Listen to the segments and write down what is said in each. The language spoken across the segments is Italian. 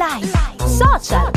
live social.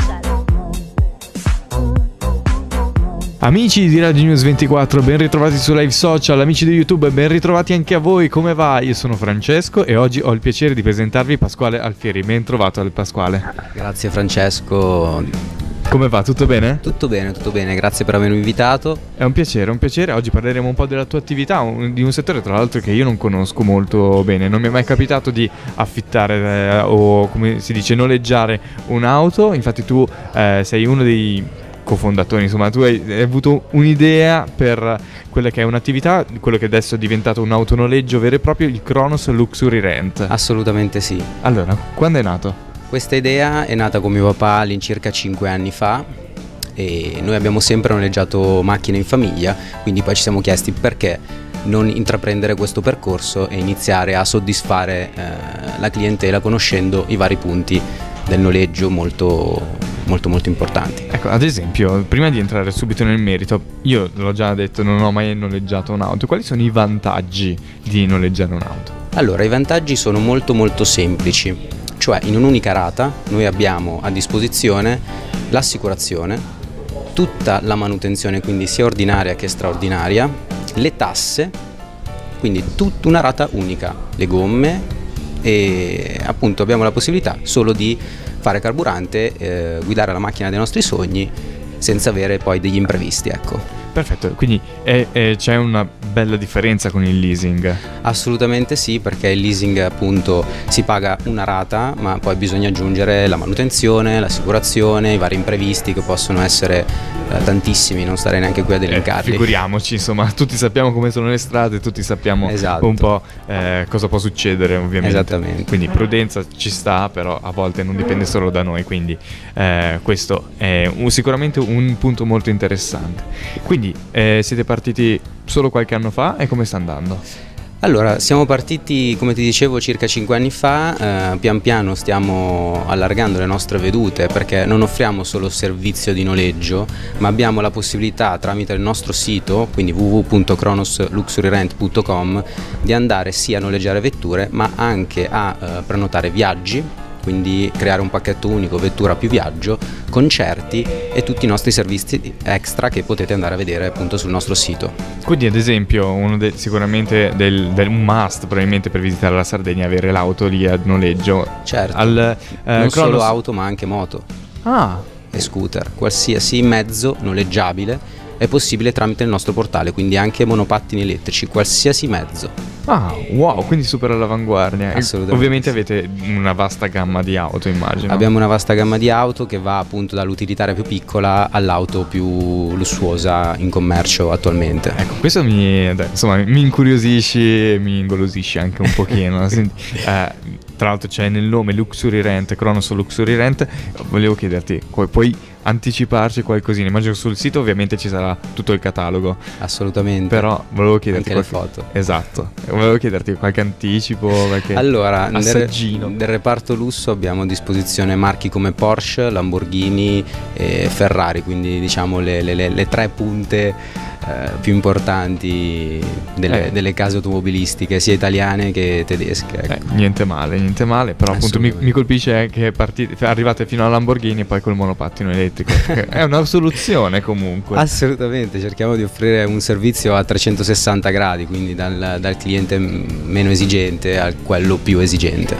Amici di Radio News 24, ben ritrovati su Live Social, amici di YouTube, ben ritrovati anche a voi, come va? Io sono Francesco e oggi ho il piacere di presentarvi Pasquale Alfieri, ben trovato al Pasquale. Grazie Francesco. Come va? Tutto bene? Tutto bene, tutto bene, grazie per avermi invitato. È un piacere, un piacere. Oggi parleremo un po' della tua attività, un- di un settore tra l'altro che io non conosco molto bene. Non mi è mai capitato di affittare eh, o come si dice noleggiare un'auto. Infatti tu eh, sei uno dei cofondatori, insomma, tu hai, hai avuto un'idea per quella che è un'attività, quello che adesso è diventato un autonoleggio vero e proprio, il Kronos Luxury Rent. Assolutamente sì. Allora, quando è nato? Questa idea è nata con mio papà all'incirca 5 anni fa e noi abbiamo sempre noleggiato macchine in famiglia, quindi poi ci siamo chiesti perché non intraprendere questo percorso e iniziare a soddisfare eh, la clientela conoscendo i vari punti del noleggio molto molto molto importanti. Ecco, ad esempio, prima di entrare subito nel merito, io l'ho già detto, non ho mai noleggiato un'auto. Quali sono i vantaggi di noleggiare un'auto? Allora, i vantaggi sono molto molto semplici, cioè in un'unica rata noi abbiamo a disposizione l'assicurazione, tutta la manutenzione, quindi sia ordinaria che straordinaria, le tasse, quindi tutta una rata unica, le gomme e appunto abbiamo la possibilità solo di fare carburante, eh, guidare la macchina dei nostri sogni senza avere poi degli imprevisti, ecco. Perfetto, quindi è- è- c'è una bella differenza con il leasing. Assolutamente sì, perché il leasing appunto si paga una rata, ma poi bisogna aggiungere la manutenzione, l'assicurazione, i vari imprevisti che possono essere eh, tantissimi, non starei neanche qui ad Eh, elencarli. figuriamoci, insomma, tutti sappiamo come sono le strade, tutti sappiamo Esatto. un po' eh, cosa può succedere, ovviamente. Esattamente. Quindi prudenza ci sta, però a volte non dipende solo da noi, quindi eh, questo è un- sicuramente un punto molto interessante. Quindi eh, siete partiti solo qualche anno fa e come sta andando? Allora, siamo partiti, come ti dicevo, circa 5 anni fa, eh, pian piano stiamo allargando le nostre vedute perché non offriamo solo servizio di noleggio, ma abbiamo la possibilità tramite il nostro sito, quindi www.cronosluxuryrent.com, di andare sia a noleggiare vetture, ma anche a eh, prenotare viaggi, quindi creare un pacchetto unico vettura più viaggio, concerti e tutti i nostri servizi extra che potete andare a vedere appunto sul nostro sito. Quindi, ad esempio, uno de- sicuramente del, del- un must probabilmente per visitare la Sardegna è avere l'auto lì a noleggio. Certo. Al, eh, non solo auto ma anche moto Ah, e scooter, qualsiasi mezzo noleggiabile è possibile tramite il nostro portale, quindi anche monopattini elettrici, qualsiasi mezzo. ah, wow, quindi super all'avanguardia. Assolutamente Ovviamente avete una vasta gamma di auto, immagino. Abbiamo una vasta gamma di auto che va appunto dall'utilitaria più piccola all'auto più lussuosa in commercio attualmente. Ecco, questo mi, dai, insomma, mi incuriosisce e mi ingolosisce anche un pochino. Senti, eh, tra l'altro c'è nel nome Luxury Rent, Kronos Luxury Rent. Volevo chiederti, puoi anticiparci qualcosina? Immagino che sul sito ovviamente ci sarà tutto il catalogo, Assolutamente. però volevo chiederti Anche le qualche- foto. Esatto, volevo chiederti qualche anticipo, qualche Allora, nel, assaggino. del reparto lusso abbiamo a disposizione marchi come Porsche, Lamborghini e Ferrari, quindi diciamo le, le- le- le tre punte eh, più importanti delle, Eh. delle case automobilistiche, sia italiane che tedesche. ecco. Eh, niente male, niente male, però appunto mi, mi colpisce che partite, arrivate fino alla Lamborghini e poi col monopattino elettrico. è una soluzione comunque. Assolutamente, cerchiamo di offrire un servizio a 360 gradi, quindi dal, dal cliente meno esigente a quello più esigente.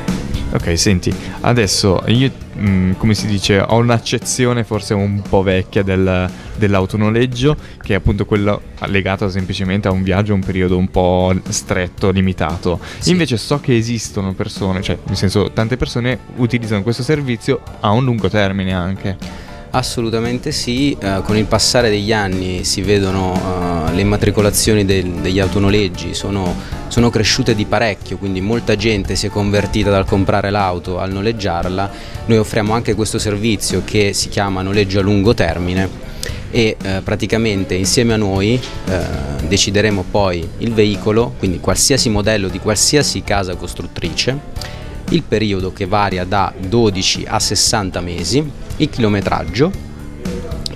Ok, senti, adesso io, mh, come si dice, ho un'accezione forse un po' vecchia del, dell'autonoleggio, che è appunto quello legato semplicemente a un viaggio, a un periodo un po' stretto, limitato. Sì. Invece so che esistono persone, cioè nel senso tante persone utilizzano questo servizio a un lungo termine anche. Assolutamente sì, eh, con il passare degli anni si vedono eh, le immatricolazioni del- degli autonoleggi. Sono, sono cresciute di parecchio, quindi molta gente si è convertita dal comprare l'auto al noleggiarla. Noi offriamo anche questo servizio che si chiama noleggio a lungo termine e eh, praticamente insieme a noi eh, decideremo poi il veicolo, quindi qualsiasi modello di qualsiasi casa costruttrice, il periodo che varia da 12 a 60 mesi, il chilometraggio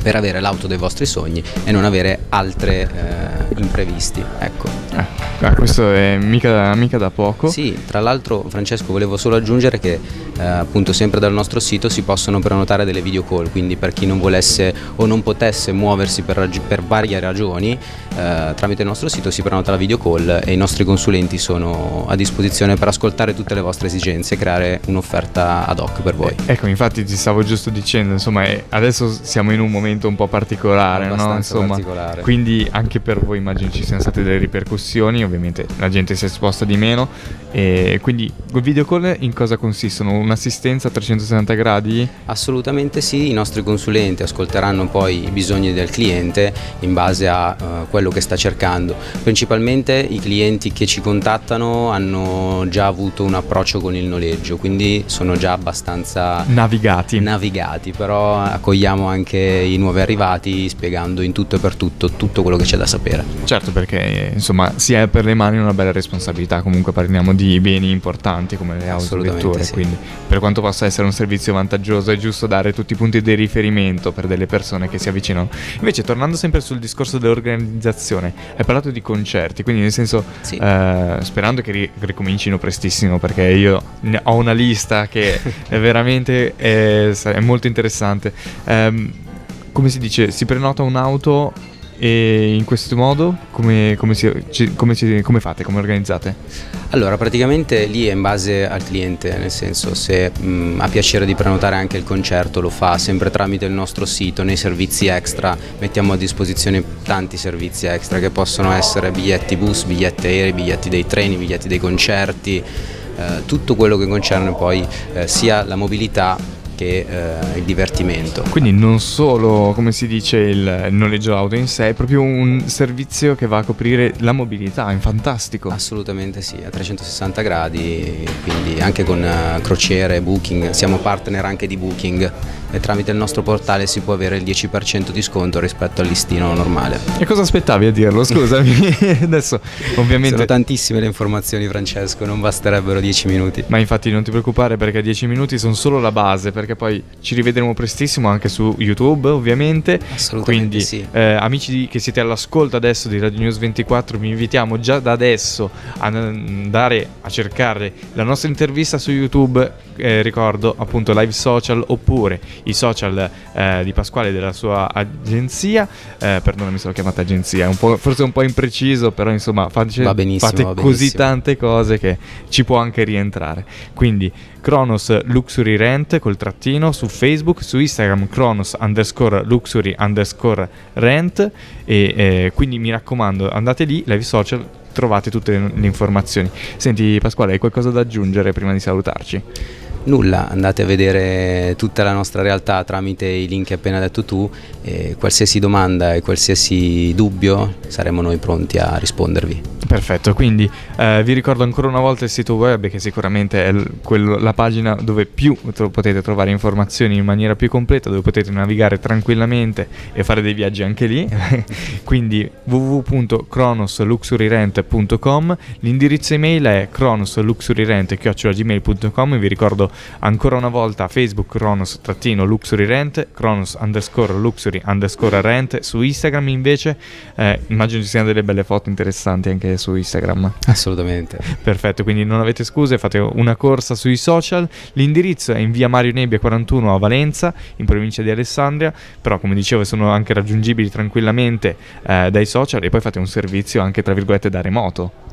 per avere l'auto dei vostri sogni e non avere altre eh, imprevisti. Ecco. Eh, Ah, questo è mica, mica, da poco. Sì, tra l'altro Francesco volevo solo aggiungere che eh, appunto sempre dal nostro sito si possono prenotare delle video call, quindi per chi non volesse o non potesse muoversi per, per varie ragioni, eh, tramite il nostro sito si prenota la video call e i nostri consulenti sono a disposizione per ascoltare tutte le vostre esigenze e creare un'offerta ad hoc per voi. Ecco, infatti ti stavo giusto dicendo, insomma, adesso siamo in un momento un po' particolare, no? insomma, particolare. Quindi anche per voi immagino ci siano state delle ripercussioni, ovviamente la gente si è esposta di meno e quindi video call in cosa consistono? Un'assistenza a 360 gradi? Assolutamente sì, i nostri consulenti ascolteranno poi i bisogni del cliente in base a uh, quello che sta cercando. Principalmente i clienti che ci contattano hanno già avuto un approccio con il noleggio, quindi sono già abbastanza navigati. navigati però accogliamo anche i nuovi arrivati spiegando in tutto e per tutto tutto quello che c'è da sapere. Certo, perché insomma si è per le mani una bella responsabilità, comunque parliamo di beni importanti come le autovetture, sì. quindi per quanto possa essere un servizio vantaggioso è giusto dare tutti i punti di riferimento per delle persone che si avvicinano. Invece tornando sempre sul discorso dell'organizzazione, hai parlato di concerti, quindi nel senso sì. eh, sperando che ri- ricomincino prestissimo perché io ho una lista che è veramente è, è molto interessante. Um, come si dice, si prenota un'auto e in questo modo come, come, si, come, si, come, fate, come organizzate? Allora praticamente lì è in base al cliente, nel senso se mh, ha piacere di prenotare anche il concerto lo fa sempre tramite il nostro sito, nei servizi extra mettiamo a disposizione tanti servizi extra che possono essere biglietti bus, biglietti aerei, biglietti dei treni, biglietti dei concerti, eh, tutto quello che concerne poi eh, sia la mobilità che eh, il divertimento. Quindi non solo, come si dice, il noleggio auto in sé, è proprio un servizio che va a coprire la mobilità, è fantastico. Assolutamente sì, a 360 gradi, quindi anche con uh, crociere, booking, siamo partner anche di booking e tramite il nostro portale si può avere il 10% di sconto rispetto al listino normale. E cosa aspettavi a dirlo? Scusami, adesso ovviamente... Sono tantissime le informazioni Francesco, non basterebbero 10 minuti. Ma infatti non ti preoccupare perché 10 minuti sono solo la base, perché poi ci rivedremo prestissimo anche su YouTube ovviamente. Assolutamente Quindi sì. eh, amici che siete all'ascolto adesso di Radio News 24 vi invitiamo già da adesso ad andare a cercare la nostra intervista su YouTube, eh, ricordo appunto live social oppure i social eh, di Pasquale e della sua agenzia. Eh, perdonami se l'ho chiamata agenzia, un forse un po' impreciso, però insomma benissimo, fate così tante cose che ci può anche rientrare. Quindi Kronos Luxury Rent col trattino su Facebook, su Instagram Kronos underscore Luxury underscore Rent e eh, quindi mi raccomando andate lì, live social trovate tutte le, le informazioni. Senti Pasquale, hai qualcosa da aggiungere prima di salutarci? Nulla, andate a vedere tutta la nostra realtà tramite i link appena detto tu e qualsiasi domanda e qualsiasi dubbio saremo noi pronti a rispondervi. Perfetto, quindi eh, vi ricordo ancora una volta il sito web che sicuramente è l- quello, la pagina dove più tro- potete trovare informazioni in maniera più completa, dove potete navigare tranquillamente e fare dei viaggi anche lì, quindi www.cronosluxuryrent.com, l'indirizzo email è cronosluxuryrent.gmail.com, vi ricordo ancora una volta Facebook cronos-luxuryrent, cronos underscore luxury underscore rent, su Instagram invece eh, immagino ci siano delle belle foto interessanti anche su Instagram. Assolutamente. Perfetto, quindi non avete scuse, fate una corsa sui social. L'indirizzo è in via Mario Nebbia 41 a Valenza, in provincia di Alessandria, però come dicevo sono anche raggiungibili tranquillamente eh, dai social e poi fate un servizio anche tra virgolette da remoto.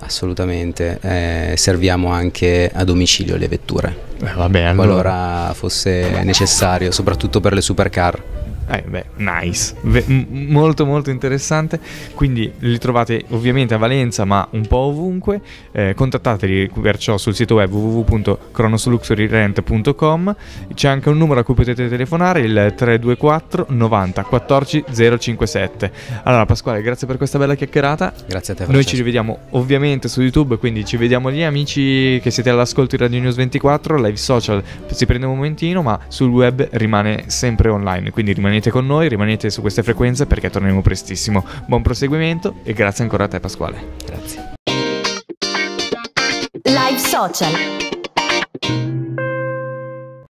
Assolutamente, eh, serviamo anche a domicilio le vetture. Eh, vabbè, allora... Qualora fosse necessario, soprattutto per le supercar. Eh, beh, nice, Ve- m- molto molto interessante. Quindi li trovate ovviamente a Valenza, ma un po' ovunque. Eh, contattateli perciò sul sito web www.cronosluxuryrent.com. C'è anche un numero a cui potete telefonare, il 324 90 14 057. Allora, Pasquale, grazie per questa bella chiacchierata. Grazie a te. Francesco. Noi ci rivediamo ovviamente su YouTube, quindi ci vediamo lì, amici che siete all'ascolto di Radio News 24. Live social si prende un momentino, ma sul web rimane sempre online. Quindi rimanete rimanete con noi, rimanete su queste frequenze perché torneremo prestissimo. Buon proseguimento e grazie ancora a te Pasquale. Grazie. Live Social.